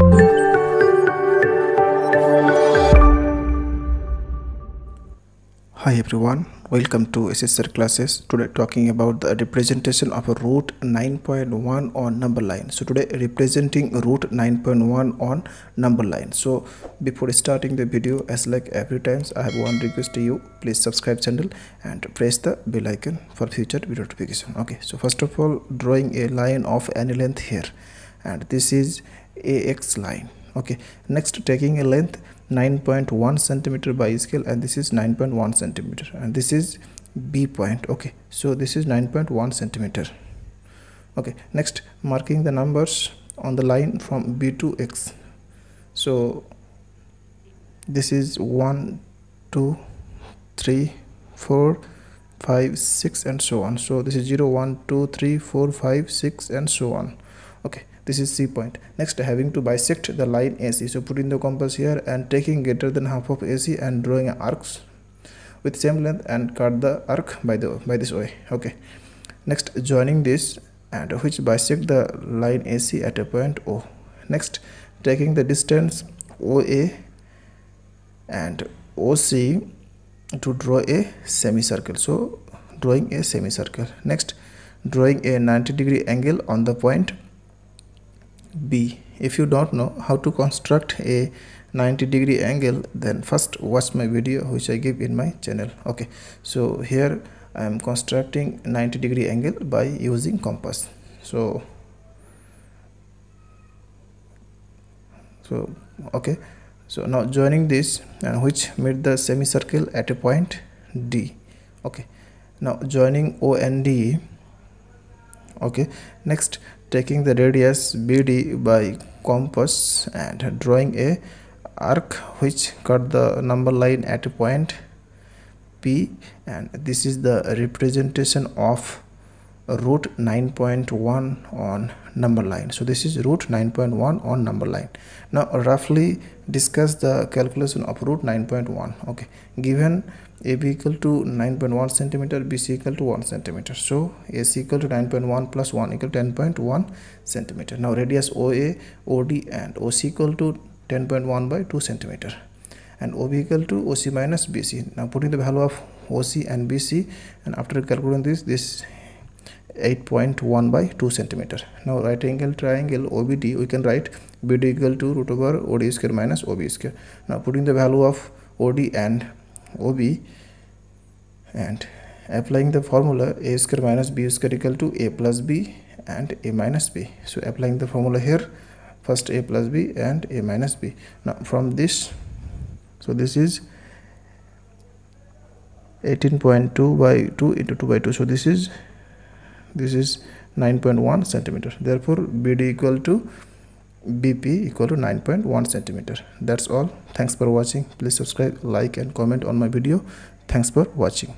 Hi everyone, welcome to SH Sir classes. Today talking about the representation of a root 9.1 on number line. So today representing root 9.1 on number line. So before starting the video, as like every times, I have one request to you. Please subscribe channel and press the bell icon for future video notification. Okay, so first of all, drawing a line of any length here, and this is AX line. Okay, next taking a length 9.1 centimeter by scale and this is 9.1 centimeter and this is b point. Okay. So this is 9.1 centimeter. Okay. Next marking the numbers on the line from b to x. So this is 1 2 3 4 5 6 and so on. So this is 0 1 2 3 4 5 6 and so on. Okay this is c point. Next having to bisect the line ac so putting the compass here and taking greater than half of ac and drawing arcs with same length and cut the arc by the by this way. Okay. Next joining this and which bisect the line ac at a point o. Next taking the distance oa and oc to draw a semicircle. So drawing a semicircle. Next drawing a 90 degree angle on the point B. If you don't know how to construct a 90 degree angle then first watch my video which I give in my channel. Okay. So here I am constructing 90 degree angle by using compass. So so okay. So now joining this and which made the semicircle at a point D. Okay. Now joining O and D. Okay. Next taking the radius BD by compass and drawing a arc which cut the number line at point P. And this is the representation of root 9.1 on number line so this is root 9.1 on number line now roughly discuss the calculation of root 9.1 okay given AB equal to 9.1 centimeter, BC equal to 1 centimeter. So AC equal to 9.1 plus 1 equal to 10.1 centimeter. Now radius OA, OD and OC equal to 10.1 by 2 centimeter and OB equal to OC minus BC. Now putting the value of OC and BC and after calculating this, this 8.1 by 2 centimeter. Now right angle triangle OBD we can write BD equal to root over OD square minus OB square. Now putting the value of OD and OB and applying the formula a square minus b square equal to a plus b and a minus b so applying the formula here first a plus b and a minus b now from this so this is 18.2 by 2 into 2 by 2 so this is this is 9.1 centimeter. Therefore bd equal to bp equal to 9.1 centimeter. That's all. Thanks for watching. Please subscribe like and comment on my video. Thanks for watching